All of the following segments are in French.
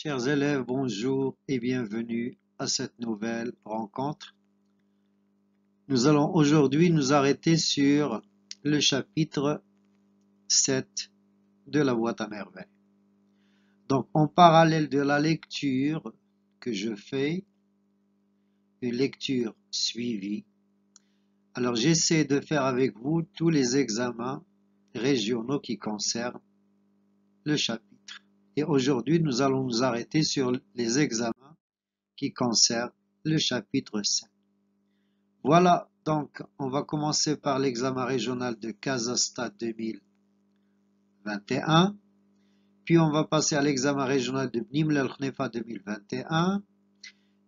Chers élèves, bonjour et bienvenue à cette nouvelle rencontre. Nous allons aujourd'hui nous arrêter sur le chapitre 7 de la boîte à merveilles. Donc, en parallèle de la lecture que je fais, une lecture suivie, alors j'essaie de faire avec vous tous les examens régionaux qui concernent le chapitre. Et aujourd'hui, nous allons nous arrêter sur les examens qui concernent le chapitre 7. Voilà, donc, on va commencer par l'examen régional de Kazakhstan 2021. Puis on va passer à l'examen régional de Bniml al-Khnefa 2021.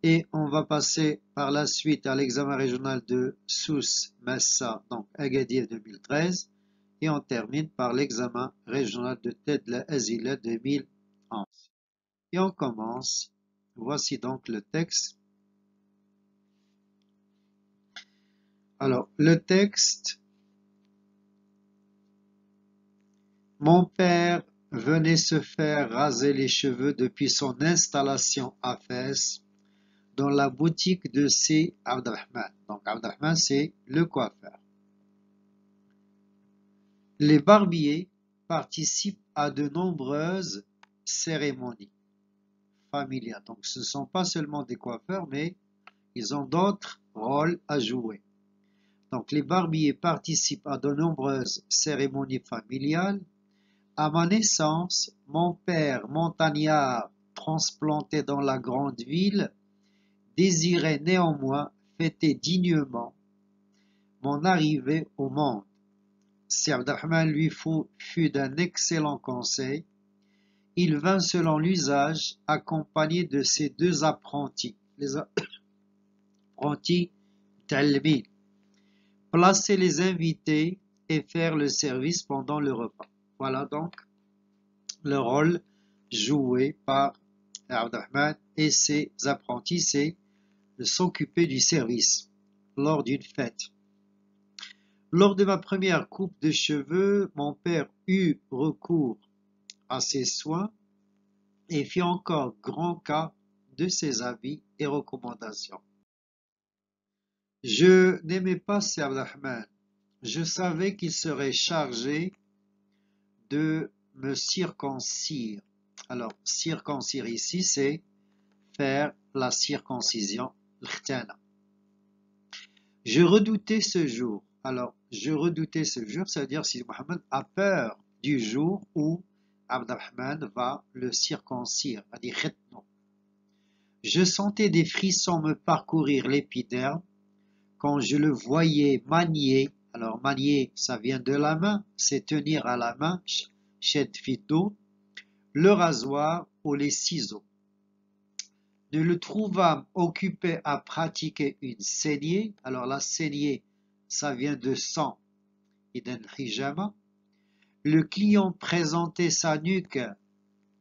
Et on va passer par la suite à l'examen régional de Sousse Messa, donc Agadir 2013. Et on termine par l'examen régional de Tedla Azila 2011. Et on commence. Voici donc le texte. Alors, le texte. Mon père venait se faire raser les cheveux depuis son installation à Fès dans la boutique de C. Abdelrahman. Donc, Abdelrahman, c'est le coiffeur. Les barbiers participent à de nombreuses cérémonies Donc ce ne sont pas seulement des coiffeurs, mais ils ont d'autres rôles à jouer. Donc les barbiers participent à de nombreuses cérémonies familiales. À ma naissance, mon père, montagnard, transplanté dans la grande ville, désirait néanmoins fêter dignement mon arrivée au monde. Abdelrahman lui fut d'un excellent conseil, il vint selon l'usage accompagné de ses deux apprentis, les apprentis talmi, placer les invités et faire le service pendant le repas. Voilà donc le rôle joué par Abdelrahman et ses apprentis, c'est de s'occuper du service lors d'une fête. Lors de ma première coupe de cheveux, mon père eut recours à ses soins et fit encore grand cas de ses avis et recommandations. Je n'aimais pas Sir Abdelrahman. Je savais qu'il serait chargé de me circoncire. Alors, circoncire ici, c'est faire la circoncision, Je redoutais ce jour. Alors, je redoutais ce jour, c'est-à-dire si Mohammed a peur du jour où Abdelrahman va le circoncire, va dire Je sentais des frissons me parcourir l'épiderme quand je le voyais manier. Alors manier, ça vient de la main, c'est tenir à la main, fito, le rasoir ou les ciseaux. Nous le trouvâmes occupé à pratiquer une saignée. Alors la saignée, ça vient de sang d'un hijama. Le client présentait sa nuque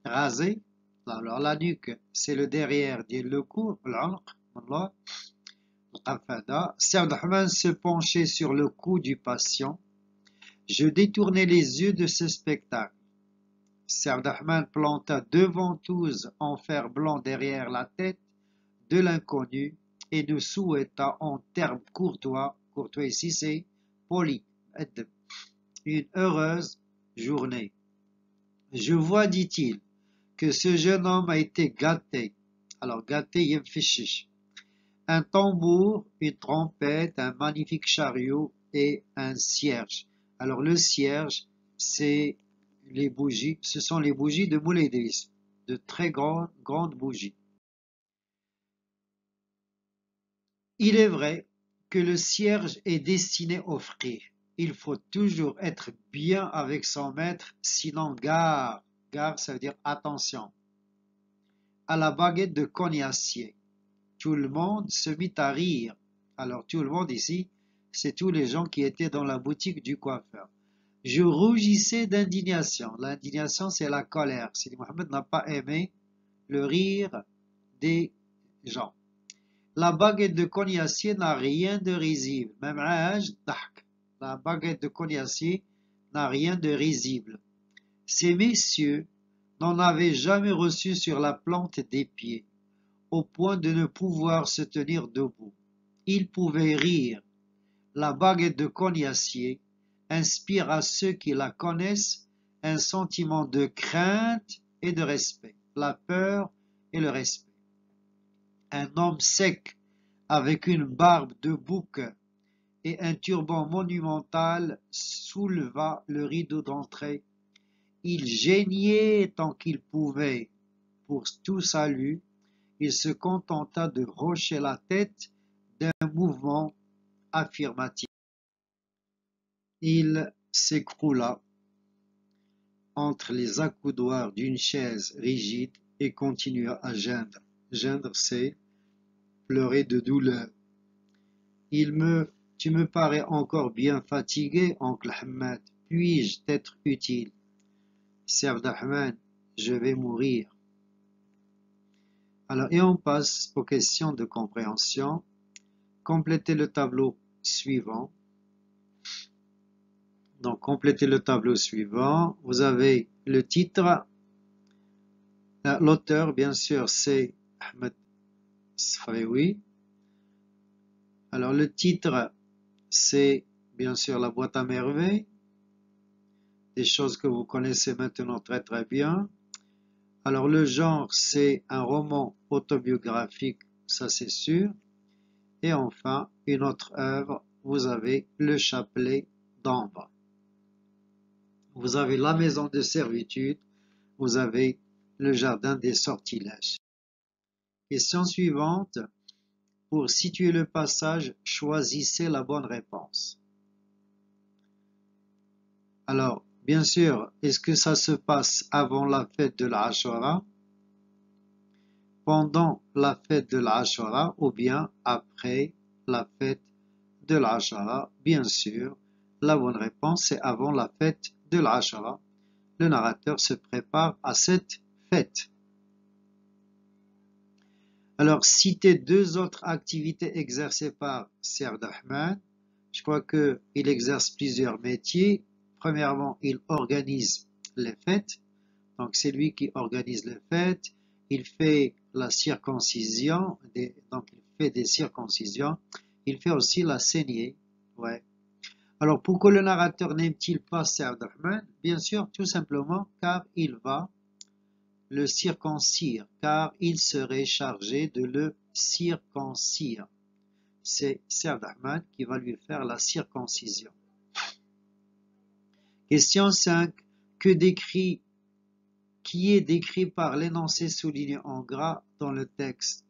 rasée. Alors la nuque, c'est le derrière le cou, se penchait sur le cou du patient. Je détournais les yeux de ce spectacle. Abdelrahman planta deux ventouses en fer blanc derrière la tête de l'inconnu et nous souhaita en termes courtois, courtois ici c'est poli, une heureuse journée. Je vois, dit-il, que ce jeune homme a été gâté. Alors, gâté, yemfichish. Un tambour, une trompette, un magnifique chariot et un cierge. Alors, le cierge, c'est les bougies, ce sont les bougies de Mouledris, de très grandes, grandes bougies. Il est vrai que le cierge est destiné aux offrir il faut toujours être bien avec son maître, sinon gare, gare ça veut dire attention. À la baguette de cognacier, tout le monde se mit à rire. Alors tout le monde ici, c'est tous les gens qui étaient dans la boutique du coiffeur. Je rougissais d'indignation. L'indignation, c'est la colère. Si Mohamed n'a pas aimé le rire des gens. La baguette de cognacier n'a rien de risible. Même âge, la baguette de cognacier n'a rien de risible. Ces messieurs n'en avait jamais reçu sur la plante des pieds, au point de ne pouvoir se tenir debout. Il pouvait rire. La baguette de cognacier inspire à ceux qui la connaissent un sentiment de crainte et de respect, la peur et le respect. Un homme sec, avec une barbe de bouc et un turban monumental, souleva le rideau d'entrée. Il geignait tant qu'il pouvait. Pour tout salut, il se contenta de hocher la tête d'un mouvement affirmatif. Il s'écroula entre les accoudoirs d'une chaise rigide et continua à geindre. Geindre, c'est pleurer de douleur. Il me, tu me parais encore bien fatigué, oncle Ahmed. Puis-je t'être utile? Sir Ahmed, je vais mourir. Alors, et on passe aux questions de compréhension. Complétez le tableau suivant. Donc, complétez le tableau suivant. Vous avez le titre. L'auteur, bien sûr, c'est Ahmed Sfrewi. Alors, le titre, c'est bien sûr La boîte à merveilles. Des choses que vous connaissez maintenant très très bien. Alors, le genre, c'est un roman autobiographique, ça c'est sûr. Et enfin, une autre œuvre, vous avez Le chapelet d'ambre vous avez la maison de servitude, vous avez le jardin des sortilèges. Question suivante. Pour situer le passage, choisissez la bonne réponse. Alors, bien sûr, est-ce que ça se passe avant la fête de l'Ashura, pendant la fête de l'Ashura ou bien après la fête de l'Ashura Bien sûr, la bonne réponse c'est avant la fête de l'Ashara, le narrateur se prépare à cette fête. Alors, citer deux autres activités exercées par Serd Ahmed. Je crois qu'il exerce plusieurs métiers. Premièrement, il organise les fêtes. Donc, c'est lui qui organise les fêtes. Il fait la circoncision. donc, il fait des circoncisions. Il fait aussi la saignée. Ouais. Alors pourquoi le narrateur n'aime-t-il pas Abdurrahman Bien sûr, tout simplement car il va le circoncire, car il serait chargé de le circoncire. C'est Abdurrahman qui va lui faire la circoncision. Question 5. Que décrit, qui est décrit par l'énoncé souligné en gras dans le texte?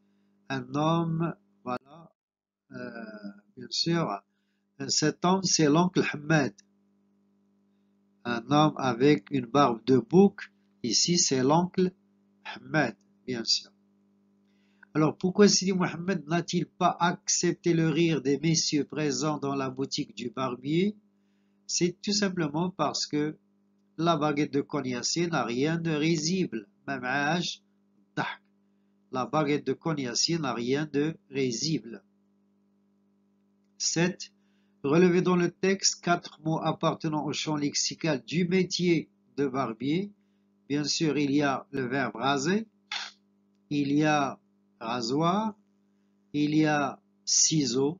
Un homme, voilà, euh, bien sûr, cet homme, c'est l'oncle Ahmed. Un homme avec une barbe de bouc. Ici, c'est l'oncle Ahmed, bien sûr. Alors, pourquoi Sidi Mohamed n'a-t-il pas accepté le rire des messieurs présents dans la boutique du barbier? C'est tout simplement parce que la baguette de cognacier n'a rien de risible. Même âge, la baguette de cognacier n'a rien de risible. 7. Relevez dans le texte quatre mots appartenant au champ lexical du métier de barbier. Bien sûr, il y a le verbe raser, il y a rasoir, il y a ciseaux,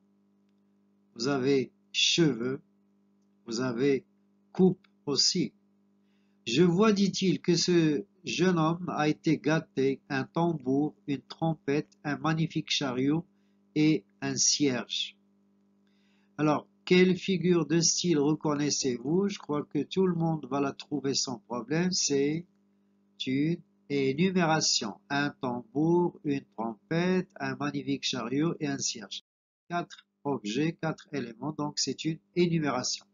vous avez cheveux, vous avez coupe aussi. Je vois, dit-il, que ce jeune homme a été gâté, un tambour, une trompette, un magnifique chariot et un cierge. Alors, quelle figure de style reconnaissez-vous? Je crois que tout le monde va la trouver sans problème. C'est une énumération. Un tambour, une trompette, un magnifique chariot et un cierge. Quatre objets, quatre éléments, donc c'est une énumération.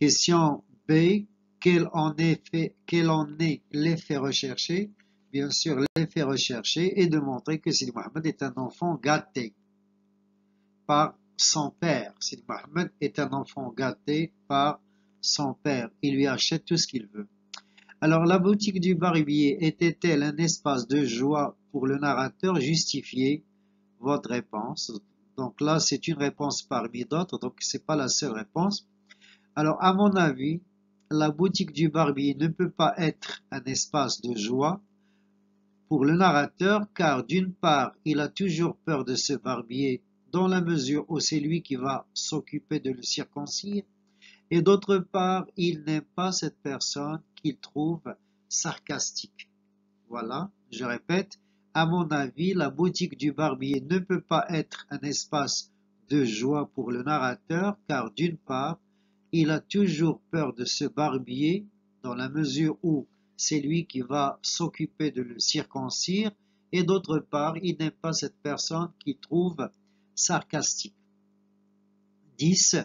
Question B. Quel en est, quel en est l'effet recherché? Bien sûr, l'effet recherché est de montrer que Sidi Mohamed est un enfant gâté par son père. Sidi Mohamed est un enfant gâté par son père. Il lui achète tout ce qu'il veut. Alors la boutique du barbier était-elle un espace de joie pour le narrateur Justifiez votre réponse. Donc là, c'est une réponse parmi d'autres, donc c'est pas la seule réponse. Alors à mon avis, la boutique du barbier ne peut pas être un espace de joie pour le narrateur car d'une part, il a toujours peur de ce barbier dans la mesure où c'est lui qui va s'occuper de le circoncire, et d'autre part, il n'aime pas cette personne qu'il trouve sarcastique. Voilà, je répète, à mon avis, la boutique du barbier ne peut pas être un espace de joie pour le narrateur, car d'une part, il a toujours peur de ce barbier, dans la mesure où c'est lui qui va s'occuper de le circoncire, et d'autre part, il n'aime pas cette personne qu'il trouve sarcastique. 10.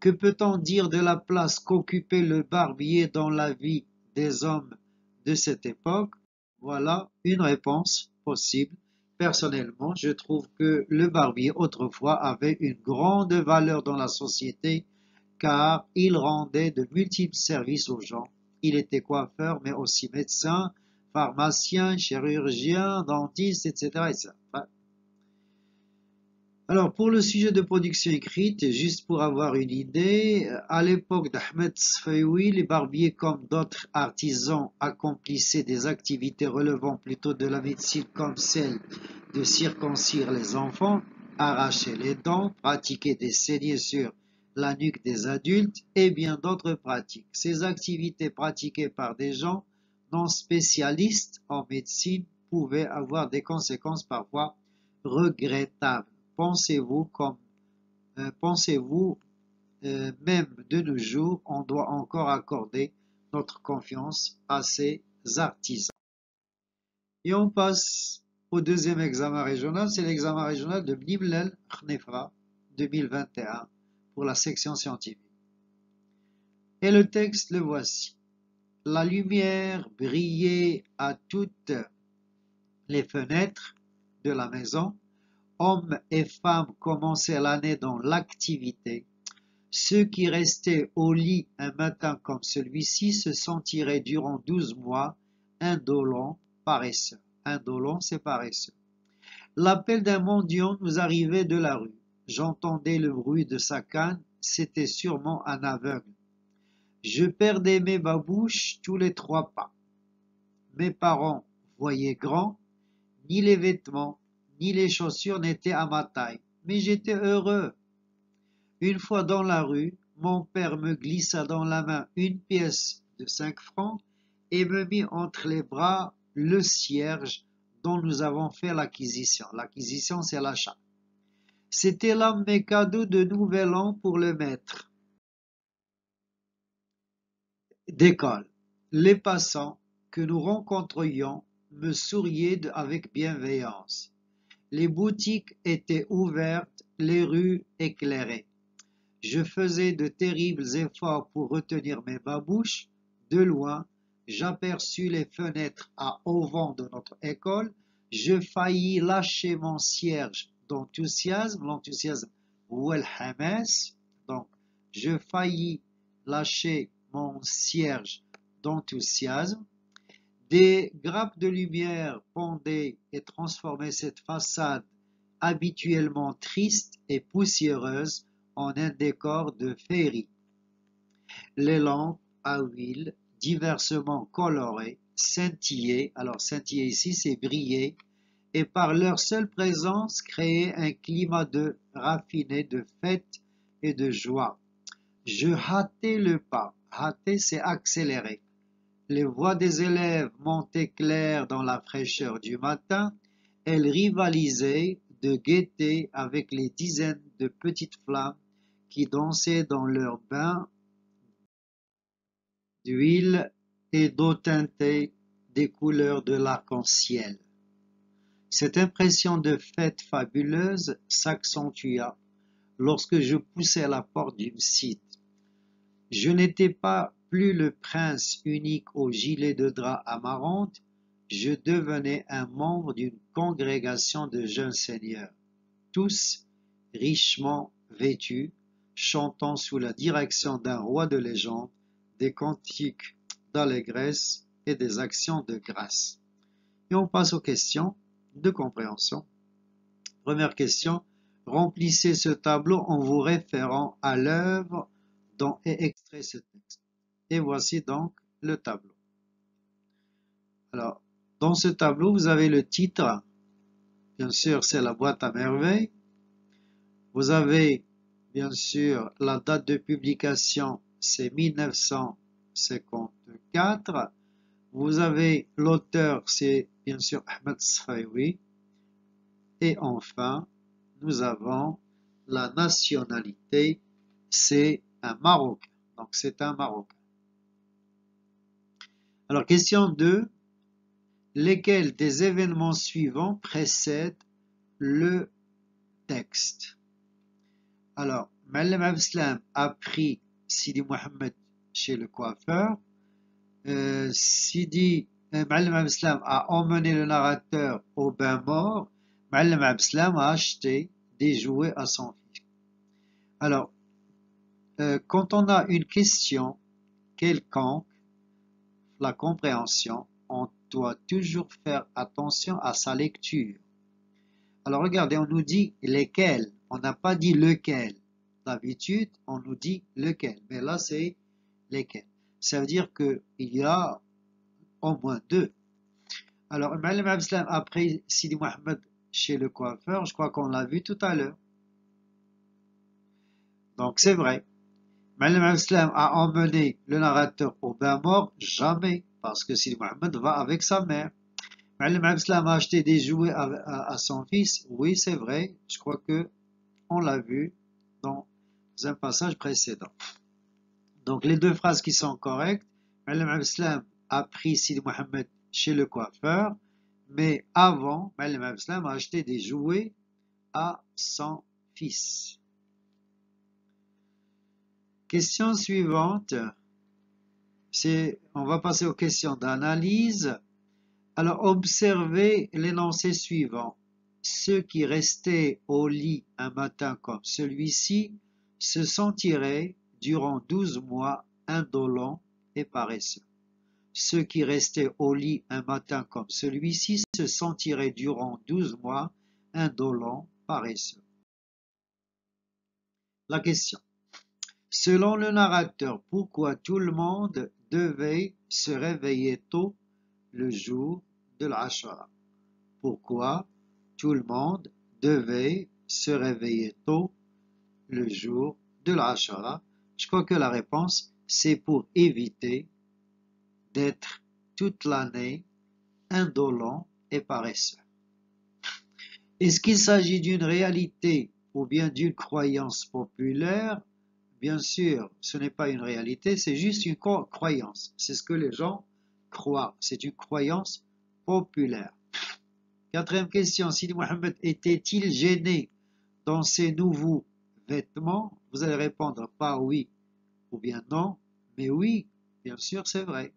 Que peut-on dire de la place qu'occupait le barbier dans la vie des hommes de cette époque Voilà une réponse possible. Personnellement, je trouve que le barbier autrefois avait une grande valeur dans la société car il rendait de multiples services aux gens. Il était coiffeur, mais aussi médecin, pharmacien, chirurgien, dentiste, etc. Alors, pour le sujet de production écrite, juste pour avoir une idée, à l'époque d'Ahmed Sfayoui, les barbiers, comme d'autres artisans, accomplissaient des activités relevant plutôt de la médecine comme celle de circoncire les enfants, arracher les dents, pratiquer des saignées sur la nuque des adultes et bien d'autres pratiques. Ces activités pratiquées par des gens non spécialistes en médecine pouvaient avoir des conséquences parfois regrettables pensez-vous comme euh, pensez-vous euh, même de nos jours, on doit encore accorder notre confiance à ces artisans? Et on passe au deuxième examen régional, c'est l'examen régional de Bnimlel Khnefra 2021 pour la section scientifique. Et le texte, le voici. La lumière brillait à toutes les fenêtres de la maison hommes et femmes commençaient l'année dans l'activité, ceux qui restaient au lit un matin comme celui-ci se sentiraient durant douze mois indolents, paresseux. Indolents, c'est paresseux. L'appel d'un mendiant nous arrivait de la rue. J'entendais le bruit de sa canne, c'était sûrement un aveugle. Je perdais mes babouches tous les trois pas. Mes parents voyaient grand, ni les vêtements, ni les chaussures n'étaient à ma taille, mais j'étais heureux. Une fois dans la rue, mon père me glissa dans la main une pièce de cinq francs et me mit entre les bras le cierge dont nous avons fait l'acquisition. L'acquisition, c'est l'achat. C'était là mes cadeaux de nouvel an pour le maître d'école. Les passants que nous rencontrions me souriaient avec bienveillance. Les boutiques étaient ouvertes, les rues éclairées. Je faisais de terribles efforts pour retenir mes babouches. De loin, j'aperçus les fenêtres à auvent de notre école. Je faillis lâcher mon cierge d'enthousiasme, l'enthousiasme ou el Donc, je faillis lâcher mon cierge d'enthousiasme. Des grappes de lumière pendaient et transformaient cette façade habituellement triste et poussiéreuse en un décor de féerie. Les lampes à huile diversement colorées scintillaient, alors scintillaient ici c'est briller, et par leur seule présence créaient un climat de raffiné de fête et de joie. Je hâtais le pas. Hâter, c'est accélérer. Les voix des élèves montaient claires dans la fraîcheur du matin, elles rivalisaient de gaieté avec les dizaines de petites flammes qui dansaient dans leurs bains d'huile et d'eau teintée des couleurs de l'arc-en-ciel. Cette impression de fête fabuleuse s'accentua lorsque je poussai la porte du site. Je n'étais pas plus le prince unique au gilet de drap amarante, je devenais un membre d'une congrégation de jeunes seigneurs, tous richement vêtus, chantant sous la direction d'un roi de légende des cantiques d'allégresse et des actions de grâce. Et on passe aux questions de compréhension. Première question, remplissez ce tableau en vous référant à l'œuvre dont est extrait ce texte. Et voici donc le tableau. Alors, dans ce tableau, vous avez le titre. Bien sûr, c'est la boîte à merveille. Vous avez, bien sûr, la date de publication, c'est 1954. Vous avez l'auteur, c'est bien sûr Ahmed Sfayoui. Et enfin, nous avons la nationalité, c'est un Marocain. Donc c'est un Marocain. Alors question 2. Lesquels des événements suivants précèdent le texte? Alors, Malam Abslam a pris Sidi Mohamed chez le coiffeur. Euh, Sidi euh, Abslam a emmené le narrateur au bain mort. Malam Abslam a acheté des jouets à son fils. Alors, euh, quand on a une question quelconque, la compréhension, on doit toujours faire attention à sa lecture. Alors regardez, on nous dit lesquels, on n'a pas dit lequel. D'habitude, on nous dit lequel, mais là c'est lesquels. Ça veut dire qu'il y a au moins deux. Alors, Malam Abslam, après Sidi Mohamed chez le coiffeur, je crois qu'on l'a vu tout à l'heure. Donc c'est vrai. Malam Abslam a emmené le narrateur au bain mort Jamais, parce que Sidi Mohamed va avec sa mère. Malam Abslam a acheté des jouets à, son fils Oui, c'est vrai. Je crois que on l'a vu dans un passage précédent. Donc les deux phrases qui sont correctes, Malam Abslam a pris Sidi Mohamed chez le coiffeur, mais avant, Malam Abslam a acheté des jouets à son fils. Question suivante, on va passer aux questions d'analyse. Alors, observez l'énoncé suivant. Ceux qui restaient au lit un matin comme celui-ci se sentiraient durant douze mois indolents et paresseux. Ceux qui restaient au lit un matin comme celui-ci se sentiraient durant douze mois indolents, paresseux. La question. Selon le narrateur, pourquoi tout le monde devait se réveiller tôt le jour de l'Ashara Pourquoi tout le monde devait se réveiller tôt le jour de l'Ashara Je crois que la réponse, c'est pour éviter d'être toute l'année indolent et paresseux. Est-ce qu'il s'agit d'une réalité ou bien d'une croyance populaire? Bien sûr, ce n'est pas une réalité, c'est juste une croyance. C'est ce que les gens croient. C'est une croyance populaire. Quatrième question, Sidi Mohamed était-il gêné dans ses nouveaux vêtements? Vous allez répondre pas oui ou bien non, mais oui, bien sûr, c'est vrai.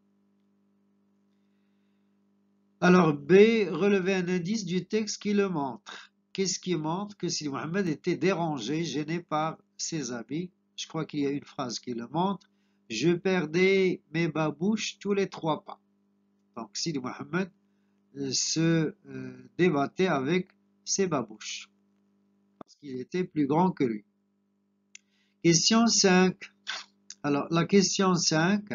Alors B, relevez un indice du texte qui le montre. Qu'est-ce qui montre que Sidi Mohamed était dérangé, gêné par ses habits je crois qu'il y a une phrase qui le montre, je perdais mes babouches tous les trois pas. Donc Sidi Mohammed euh, se euh, débattait avec ses babouches, parce qu'il était plus grand que lui. Question 5. Alors la question 5,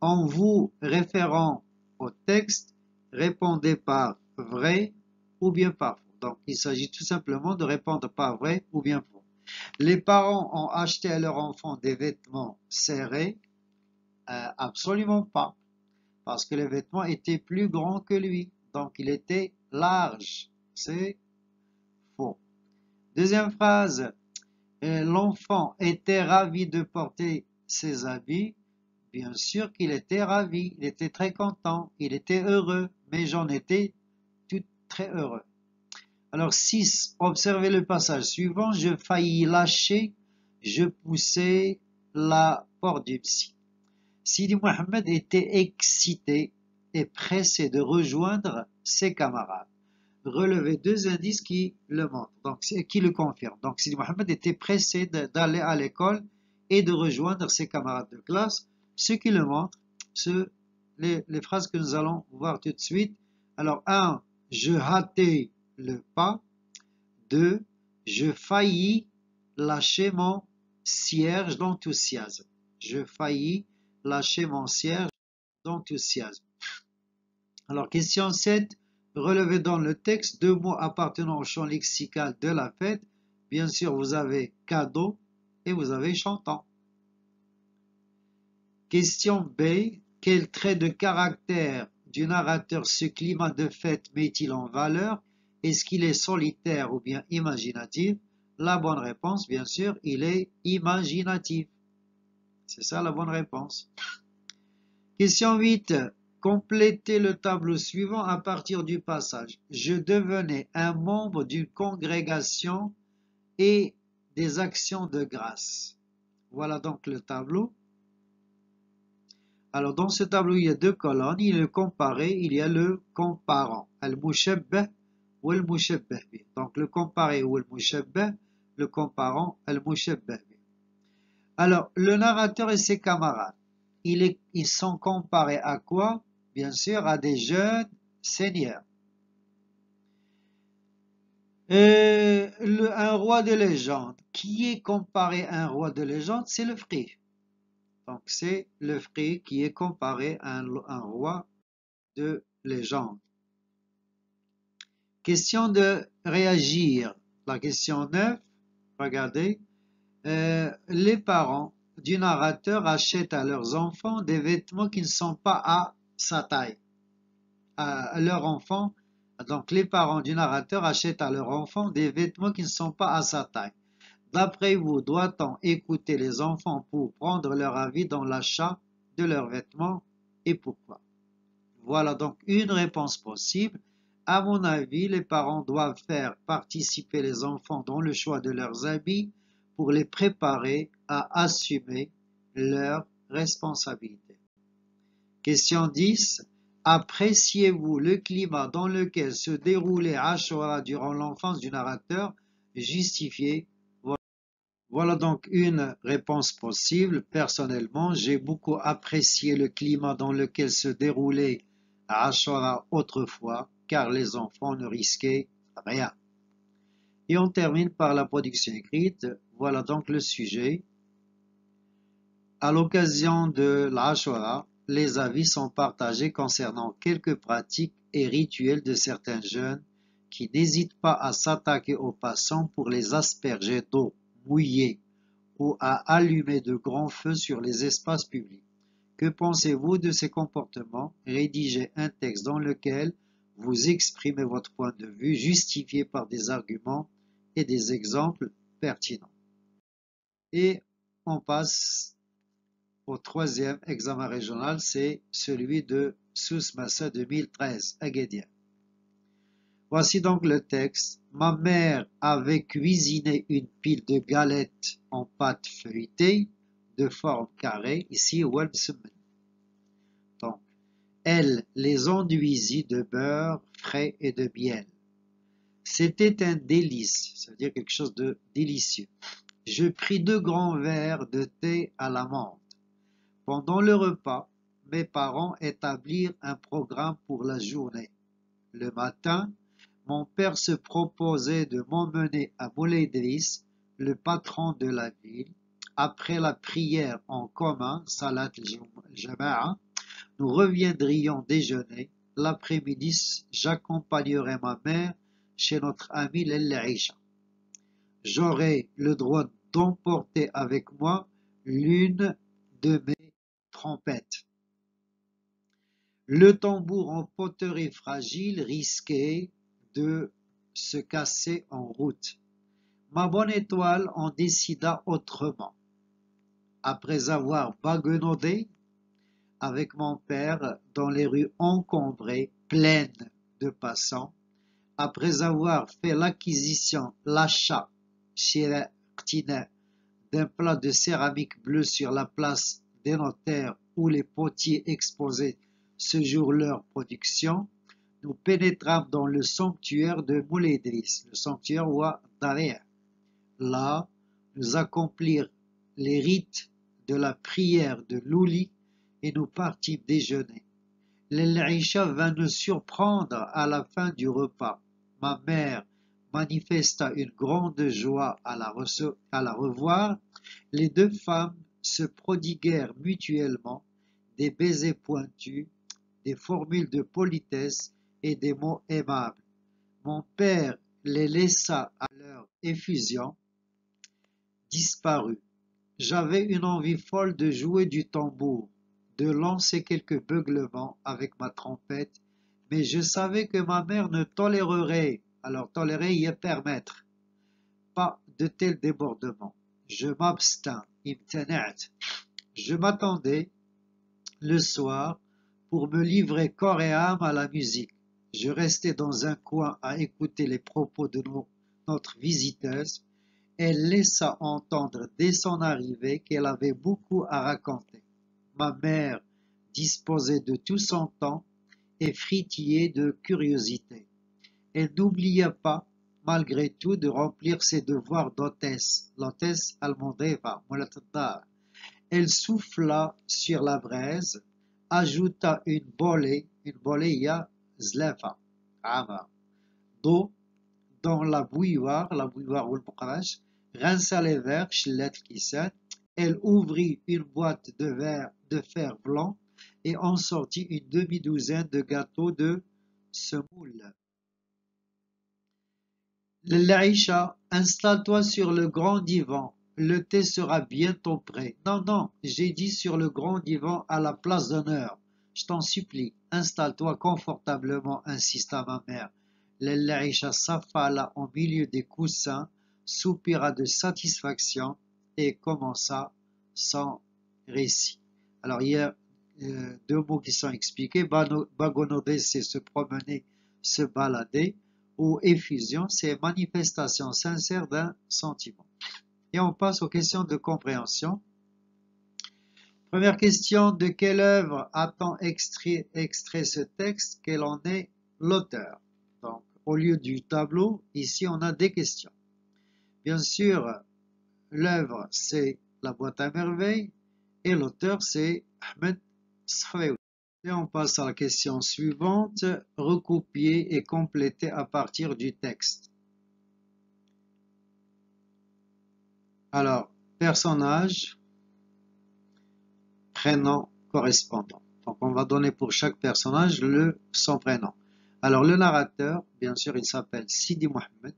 en vous référant au texte, répondez par vrai ou bien par faux. Donc il s'agit tout simplement de répondre par vrai ou bien faux. Les parents ont acheté à leur enfant des vêtements serrés euh, Absolument pas. Parce que les vêtements étaient plus grands que lui. Donc il était large. C'est faux. Deuxième phrase. Euh, l'enfant était ravi de porter ses habits. Bien sûr qu'il était ravi. Il était très content. Il était heureux. Mais j'en étais tout très heureux. Alors 6. Observez le passage suivant. Je faillis lâcher, je poussais la porte du psy. Sidi Mohamed était excité et pressé de rejoindre ses camarades. Relevez deux indices qui le montrent, donc qui le confirment. Donc Sidi Mohamed était pressé d'aller à l'école et de rejoindre ses camarades de classe, ce qui le montre, ce, les, les phrases que nous allons voir tout de suite. Alors un, je hâtais le pas. de Je faillis lâcher mon cierge d'enthousiasme. Je faillis lâcher mon cierge d'enthousiasme. Alors, question 7. Relevez dans le texte deux mots appartenant au champ lexical de la fête. Bien sûr, vous avez cadeau et vous avez chantant. Question B. Quel trait de caractère du narrateur ce climat de fête met-il en valeur? Est-ce qu'il est solitaire ou bien imaginatif? La bonne réponse, bien sûr, il est imaginatif. C'est ça la bonne réponse. Question 8. Complétez le tableau suivant à partir du passage. Je devenais un membre d'une congrégation et des actions de grâce. Voilà donc le tableau. Alors dans ce tableau, il y a deux colonnes. Il y a le comparé, il y a le comparant. Al-mushabbah Donc le comparé ou le comparant, Alors le narrateur et ses camarades, ils sont comparés à quoi? Bien sûr à des jeunes seigneurs. Euh, un roi de légende. Qui est comparé à un roi de légende? C'est le frère. Donc c'est le frère qui est comparé à un, roi de légende. Question de réagir. La question 9, regardez. Euh, les parents du narrateur achètent à leurs enfants des vêtements qui ne sont pas à sa taille. À leur enfant, donc les parents du narrateur achètent à leur enfant des vêtements qui ne sont pas à sa taille. D'après vous, doit-on écouter les enfants pour prendre leur avis dans l'achat de leurs vêtements et pourquoi? Voilà donc une réponse possible. À mon avis, les parents doivent faire participer les enfants dans le choix de leurs habits pour les préparer à assumer leurs responsabilités. Question 10. Appréciez-vous le climat dans lequel se déroulait Ashura durant l'enfance du narrateur Justifiez voilà donc une réponse possible. Personnellement, j'ai beaucoup apprécié le climat dans lequel se déroulait Ashura autrefois, car les enfants ne risquaient rien. Et on termine par la production écrite. Voilà donc le sujet. À l'occasion de l'Ashura, les avis sont partagés concernant quelques pratiques et rituels de certains jeunes qui n'hésitent pas à s'attaquer aux passants pour les asperger d'eau mouillé ou à allumer de grands feux sur les espaces publics. Que pensez-vous de ces comportements? Rédigez un texte dans lequel vous exprimez votre point de vue justifié par des arguments et des exemples pertinents. Et on passe au troisième examen régional, c'est celui de Sous-Massa 2013, Agadir. Voici donc le texte. Ma mère avait cuisiné une pile de galettes en pâte feuilletée de forme carrée, ici au elle les enduisit de beurre frais et de miel. C'était un délice, ça veut dire quelque chose de délicieux. Je pris deux grands verres de thé à la menthe. Pendant le repas, mes parents établirent un programme pour la journée. Le matin, mon père se proposait de m'emmener à Moulay le patron de la ville. Après la prière en commun, Salat Jama'a, nous reviendrions déjeuner. L'après-midi, j'accompagnerai ma mère chez notre ami l'Aïcha. J'aurai le droit d'emporter avec moi l'une de mes trompettes. Le tambour en poterie fragile risquait de se casser en route. Ma bonne étoile en décida autrement. Après avoir baguenaudé avec mon père dans les rues encombrées, pleines de passants, après avoir fait l'acquisition, l'achat chez d'un plat de céramique bleue sur la place des notaires où les potiers exposaient ce jour leur production, nous pénétrâmes dans le sanctuaire de Mouledris, le sanctuaire Wa Là, nous accomplirons les rites de la prière de l'Ouli et nous partîmes déjeuner. L'Aïcha vint nous surprendre à la fin du repas. Ma mère manifesta une grande joie à la, à la revoir. Les deux femmes se prodiguèrent mutuellement des baisers pointus, des formules de politesse et des mots aimables. Mon père les laissa à leur effusion, disparus. J'avais une envie folle de jouer du tambour, de lancer quelques beuglements avec ma trompette, mais je savais que ma mère ne tolérerait, alors tolérer y permettre, pas de tels débordements. Je m'abstins, Je m'attendais, le soir, pour me livrer corps et âme à la musique. Je restais dans un coin à écouter les propos de notre visiteuse. Elle laissa entendre dès son arrivée qu'elle avait beaucoup à raconter. Ma mère disposait de tout son temps et fritillait de curiosité. Elle n'oublia pas, malgré tout, de remplir ses devoirs d'hôtesse, l'hôtesse Almondeva, Elle souffla sur la braise, ajouta une bolée, une bolée, zlefa, d'eau dans la bouilloire, la bouilloire ou le rinça les verres, elle ouvrit une boîte de verre de fer blanc et en sortit une demi-douzaine de gâteaux de semoule. Laïcha, installe-toi sur le grand divan. Le thé sera bientôt prêt. Non, non, j'ai dit sur le grand divan à la place d'honneur. Je t'en supplie, installe-toi confortablement, insista ma mère. Laïcha s'affala au milieu des coussins, soupira de satisfaction et commença son récit. Alors, il y a euh, deux mots qui sont expliqués. Bagonoder, c'est se promener, se balader ou effusion, c'est manifestation sincère d'un sentiment. Et on passe aux questions de compréhension. Première question, de quelle œuvre a-t-on extrait, extrait, ce texte Quel en est l'auteur? Donc, au lieu du tableau, ici on a des questions. Bien sûr, l'œuvre c'est La boîte à merveilles et l'auteur c'est Ahmed Sfreoui. Et on passe à la question suivante, recopier et compléter à partir du texte. Alors, personnage, prénom correspondant. Donc, on va donner pour chaque personnage le, son prénom. Alors, le narrateur, bien sûr, il s'appelle Sidi Mohamed.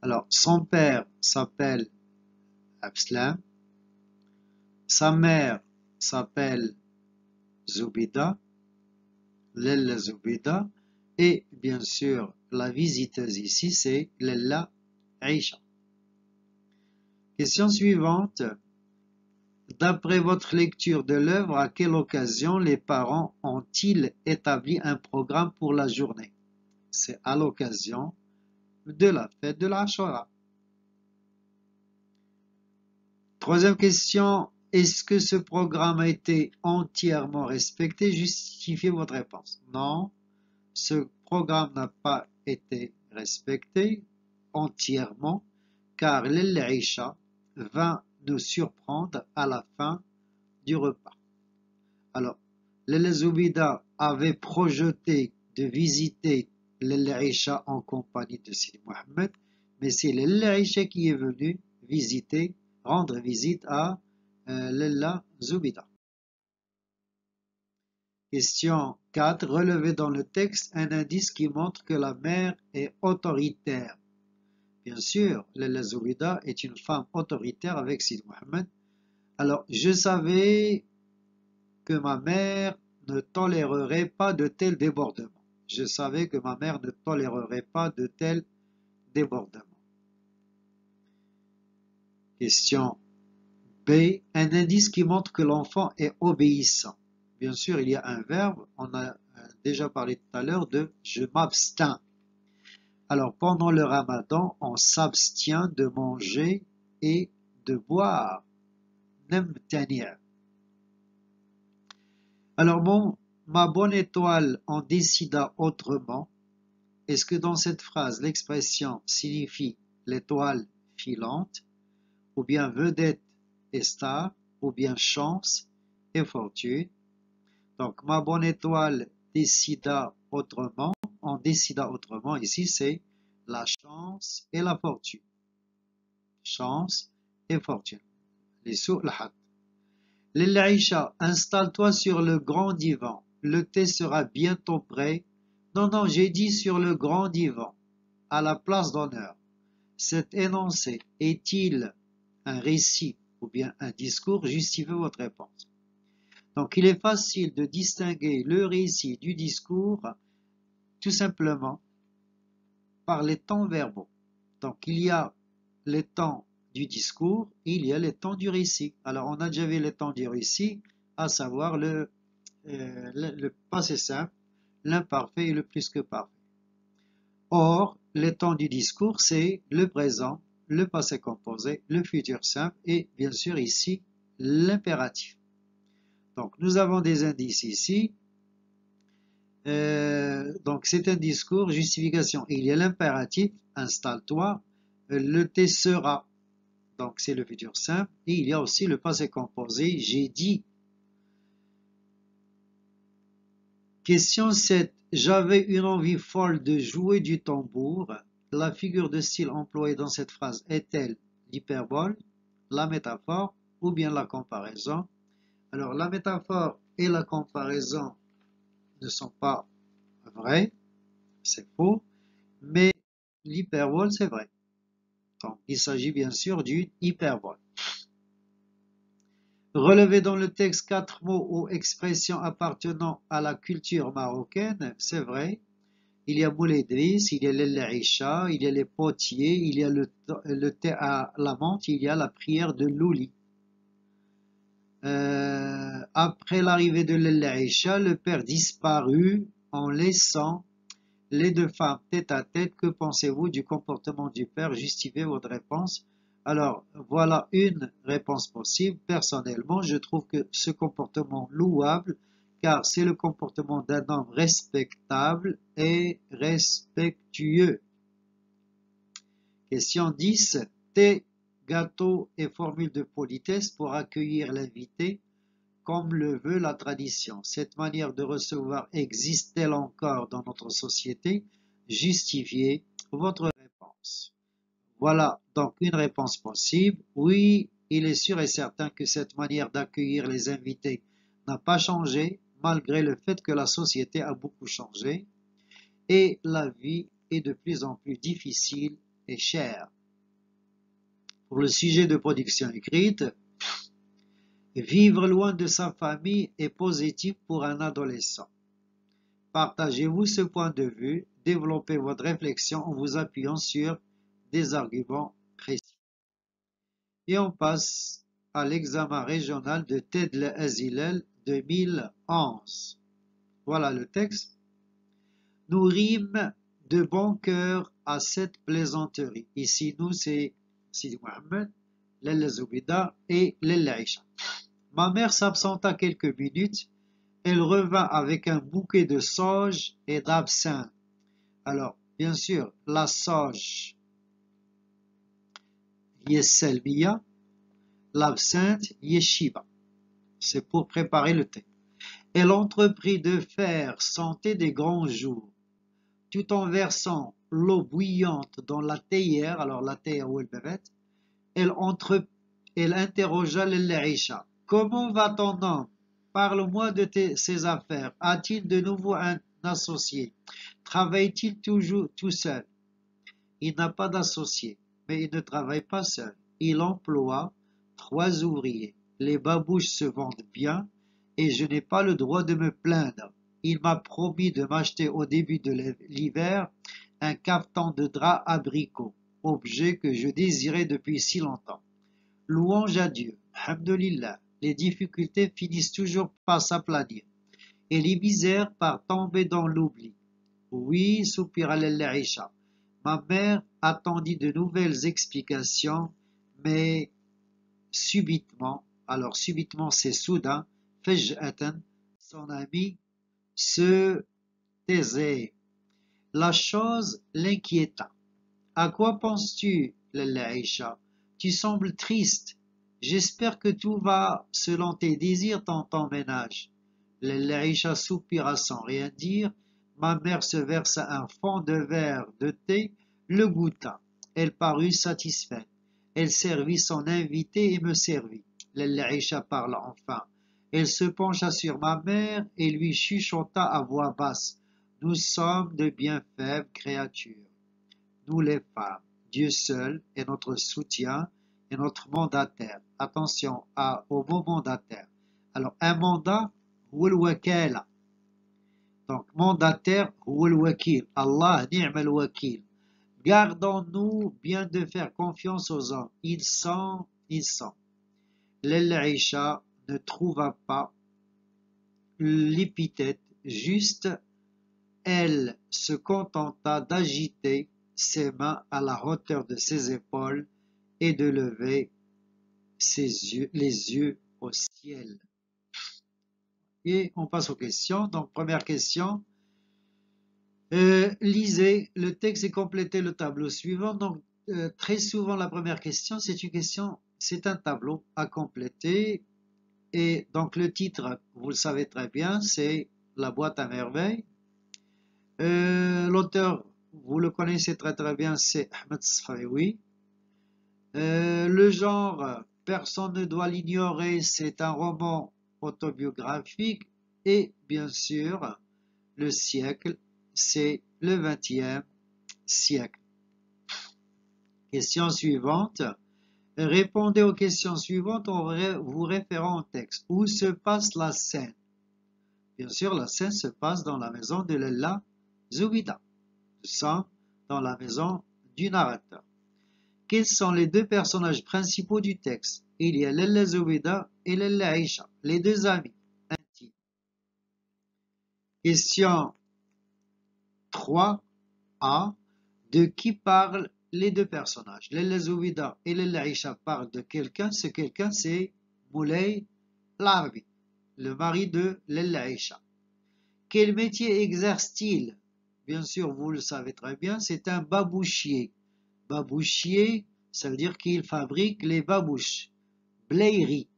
Alors, son père s'appelle Abslam. Sa mère s'appelle Zubida, Lella Zubida, et bien sûr, la visiteuse ici, c'est Lella Aisha. Question suivante. D'après votre lecture de l'œuvre, à quelle occasion les parents ont-ils établi un programme pour la journée? C'est à l'occasion de la fête de l'Ashura. Troisième question, est-ce que ce programme a été entièrement respecté? Justifiez votre réponse. Non, ce programme n'a pas été respecté entièrement car l'Aïcha va nous surprendre à la fin du repas. Alors, l'Elzoubida avait projeté de visiter l'Aïcha en compagnie de Sidi Mohamed, mais c'est l'Aïcha qui est venu visiter, rendre visite à Lella Zubida. Question 4. Relevez dans le texte un indice qui montre que la mère est autoritaire. Bien sûr, Lella Zubida est une femme autoritaire avec Sid Mohamed. Alors, je savais que ma mère ne tolérerait pas de tels débordements. Je savais que ma mère ne tolérerait pas de tels débordements. Question B. Un indice qui montre que l'enfant est obéissant. Bien sûr, il y a un verbe, on a déjà parlé tout à l'heure de je m'abstiens. Alors pendant le ramadan, on s'abstient de manger et de boire. Alors bon, ma bonne étoile en décida autrement. Est-ce que dans cette phrase, l'expression signifie l'étoile filante ou bien vedette et star, ou bien chance et fortune? Donc, ma bonne étoile décida autrement. On décida autrement. Ici, c'est la chance et la fortune. Chance et fortune. Les L'Aïcha, installe-toi sur le grand divan. Le thé sera bientôt prêt. Non, non, j'ai dit sur le grand divan, à la place d'honneur. Cet énoncé est-il un récit ou bien un discours? Justifiez votre réponse. Donc il est facile de distinguer le récit du discours tout simplement par les temps verbaux. Donc il y a les temps du discours, il y a les temps du récit. Alors on a déjà vu les temps du récit, à savoir le, euh, le, passé simple, l'imparfait et le plus que parfait. Or, les temps du discours, c'est le présent, le passé composé, le futur simple et bien sûr ici l'impératif. Donc nous avons des indices ici. Euh, donc c'est un discours, justification. Il y a l'impératif, installe-toi, le thé sera. Donc c'est le futur simple. Et il y a aussi le passé composé, j'ai dit. Question 7. J'avais une envie folle de jouer du tambour. La figure de style employée dans cette phrase est-elle l'hyperbole, la métaphore ou bien la comparaison? Alors la métaphore et la comparaison ne sont pas vraies, c'est faux, mais l'hyperbole c'est vrai. Donc il s'agit bien sûr d'une hyperbole. Relever dans le texte quatre mots ou expressions appartenant à la culture marocaine, c'est vrai. Il y a Mouledris, il y a l'Aïcha, il y a les potiers, il y a le, thé à la menthe, il y a la prière de Louli. Euh, après l'arrivée de l'Aïcha, le père disparut en laissant les deux femmes tête à tête. Que pensez-vous du comportement du père? Justifiez votre réponse. Alors, voilà une réponse possible. Personnellement, je trouve que ce comportement louable car c'est le comportement d'un homme respectable et respectueux. Question 10. Thé, gâteau et formule de politesse pour accueillir l'invité comme le veut la tradition. Cette manière de recevoir existe-t-elle encore dans notre société? Justifiez votre réponse. Voilà donc une réponse possible. Oui, il est sûr et certain que cette manière d'accueillir les invités n'a pas changé malgré le fait que la société a beaucoup changé et la vie est de plus en plus difficile et chère. Pour le sujet de production écrite, vivre loin de sa famille est positif pour un adolescent. Partagez-vous ce point de vue, développez votre réflexion en vous appuyant sur des arguments précis. Et on passe à l'examen régional de Ted Azilel 2011. Voilà le texte. Nous rîmes de bon cœur à cette plaisanterie. Ici, nous, c'est Sidi Mohamed, Lella Zoubida et Lella Ma mère s'absenta quelques minutes. Elle revint avec un bouquet de sauge et d'absinthe. Alors, bien sûr, la sauge, Yeselmiya, l'absinthe, Yeshiva c'est pour préparer le thé. Elle entreprit de faire santé des grands jours, tout en versant l'eau bouillante dans la théière, alors la théière où elle entre, elle interrogea l'Aïcha. Comment va ton homme Parle-moi de ses affaires. A-t-il de nouveau un associé? Travaille-t-il toujours tout seul? Il n'a pas d'associé, mais il ne travaille pas seul. Il emploie trois ouvriers. Les babouches se vendent bien et je n'ai pas le droit de me plaindre. Il m'a promis de m'acheter au début de l'hiver un cafetan de drap abricot, objet que je désirais depuis si longtemps. Louange à Dieu, Alhamdulillah, les difficultés finissent toujours par s'aplanir et les misères par tomber dans l'oubli. Oui, soupira l'Aïcha. Ma mère attendit de nouvelles explications, mais subitement alors subitement c'est soudain, Fej'atan, son ami, se taisait. La chose l'inquiéta. À quoi penses-tu, Laïcha Tu sembles triste. J'espère que tout va selon tes désirs dans ton ménage. Laïcha soupira sans rien dire. Ma mère se versa un fond de verre de thé, le goûta. Elle parut satisfaite. Elle servit son invité et me servit. l'Aïcha parle enfin. Elle se pencha sur ma mère et lui chuchota à voix basse. Nous sommes de bien faibles créatures. Nous les femmes. Dieu seul est notre soutien et notre mandataire. Attention à, au mot mandataire. Alors, un mandat, wakala. Donc, mandataire, wakil. Allah, ni'mal wakil. Gardons-nous bien de faire confiance aux hommes. Ils sont, ils sont. L'Aïcha ne trouva pas l'épithète juste. Elle se contenta d'agiter ses mains à la hauteur de ses épaules et de lever les yeux au ciel. On passe aux questions. Donc, première question. Euh, lisez le texte et complétez le tableau suivant. Donc, euh, très souvent, la première question, c'est une question, c'est un tableau à compléter. Et donc, le titre, vous le savez très bien, c'est La boîte à merveille. Euh, l'auteur, vous le connaissez très très bien, c'est Ahmed Sfayoui. le genre, personne ne doit l'ignorer, c'est un roman autobiographique. Et bien sûr, le siècle, c'est le XXe siècle. Question suivante. Répondez aux questions suivantes en vous référant au texte. Où se passe la scène Bien sûr, la scène se passe dans la maison de Lella Zoubida. Nous dans la maison du narrateur. Quels sont les deux personnages principaux du texte? Il y a Zoubida et Aisha, les deux amis intimes. Question 3a. De qui parlent les deux personnages? Zoubida et Lella Aisha parlent de quelqu'un. Ce quelqu'un, c'est Moulay Larbi, le mari de Aisha. Quel métier exerce-t-il? Bien sûr, vous le savez très bien, c'est un babouchier. Babouchier, ça veut dire qu'il fabrique les babouches. Blairie.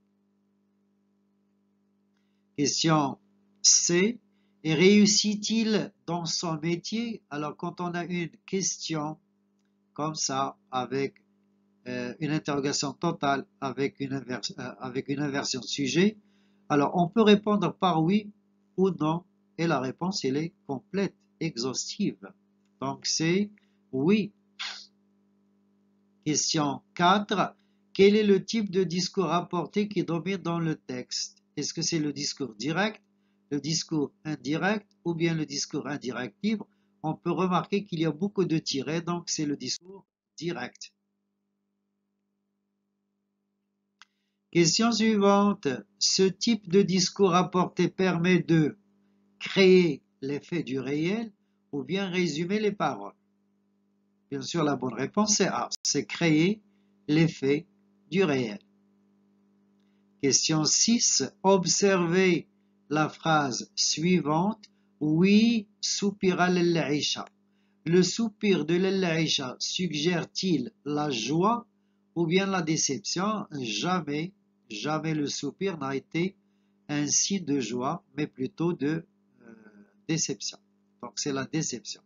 Question C. Et réussit-il dans son métier? Alors quand on a une question comme ça, avec euh, une interrogation totale, avec une, euh, avec une inversion de sujet, alors on peut répondre par oui ou non, et la réponse elle est complète, exhaustive. Donc c'est oui. Question 4. Quel est le type de discours rapporté qui domine dans le texte? Est-ce que c'est le discours direct, le discours indirect ou bien le discours indirect on peut remarquer qu'il y a beaucoup de tirets, donc c'est le discours direct. Question suivante. Ce type de discours rapporté permet de créer l'effet du réel ou bien résumer les paroles? Bien sûr, la bonne réponse c'est A, c'est créer l'effet réel. Question 6. Observez la phrase suivante. Oui, soupira l'Aïcha. Le soupir de l'Aïcha suggère-t-il la joie ou bien la déception? Jamais, jamais le soupir n'a été un signe de joie, mais plutôt de euh, déception. Donc c'est la déception.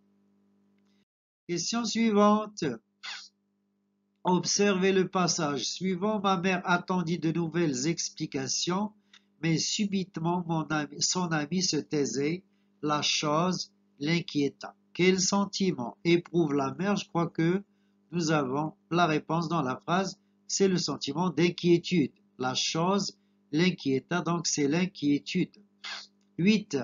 Question suivante. Observez le passage suivant. Ma mère attendit de nouvelles explications mais subitement son ami se taisait, la chose l'inquiéta. Quel sentiment éprouve la mère? Je crois que nous avons la réponse dans la phrase, c'est le sentiment d'inquiétude. La chose l'inquiéta, donc c'est l'inquiétude. 8.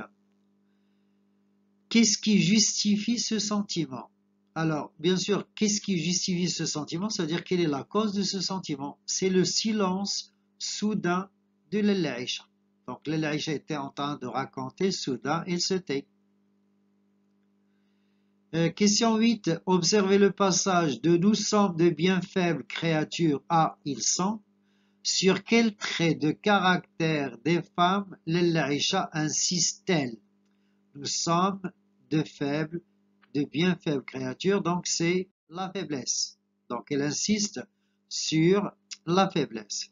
Qu'est-ce qui justifie ce sentiment? Alors, bien sûr, qu'est-ce qui justifie ce sentiment? C'est-à-dire quelle est la cause de ce sentiment? C'est le silence soudain de l'Aïcha. Donc l'Elaïcha était en train de raconter, soudain il se tait. Euh, question 8. Observez le passage de nous sommes de bien faibles créatures à ils sont. Sur quel trait de caractère des femmes l'Elaïcha insiste-t-elle? Nous sommes de faibles, de bien faibles créatures, donc c'est la faiblesse. Donc elle insiste sur la faiblesse.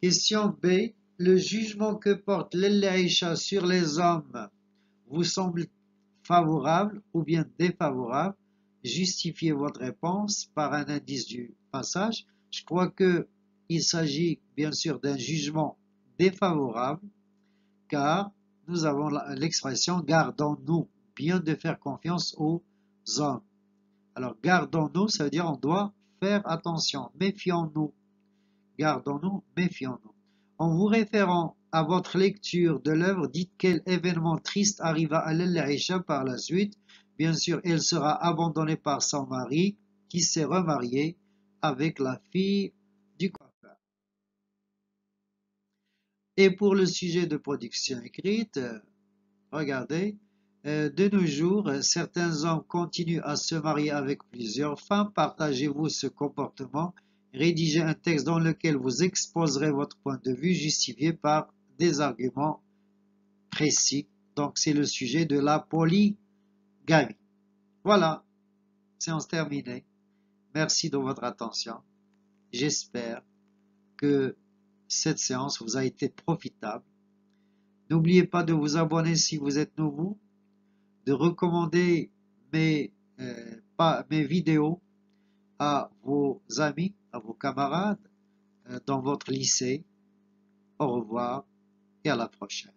Question B le jugement que porte l'Aïcha sur les hommes vous semble favorable ou bien défavorable? Justifiez votre réponse par un indice du passage. Je crois que il s'agit bien sûr d'un jugement défavorable, car nous avons l'expression gardons-nous de faire confiance aux hommes. Alors gardons-nous, ça veut dire on doit faire attention, méfions-nous. Gardons-nous, méfions-nous. En vous référant à votre lecture de l'œuvre, dites quel événement triste arriva à l'Aïcha par la suite. Bien sûr, elle sera abandonnée par son mari qui s'est remarié avec la fille du coiffeur. Et pour le sujet de production écrite, regardez, de nos jours, certains hommes continuent à se marier avec plusieurs femmes. Partagez-vous ce comportement. Rédigez un texte dans lequel vous exposerez votre point de vue justifié par des arguments précis. Donc, c'est le sujet de la polygamie. Voilà, séance terminée. Merci de votre attention. J'espère que cette séance vous a été profitable. N'oubliez pas de vous abonner si vous êtes nouveau, de recommander mes, euh, mes vidéos à vos amis, à vos camarades euh, dans votre lycée. Au revoir et à la prochaine.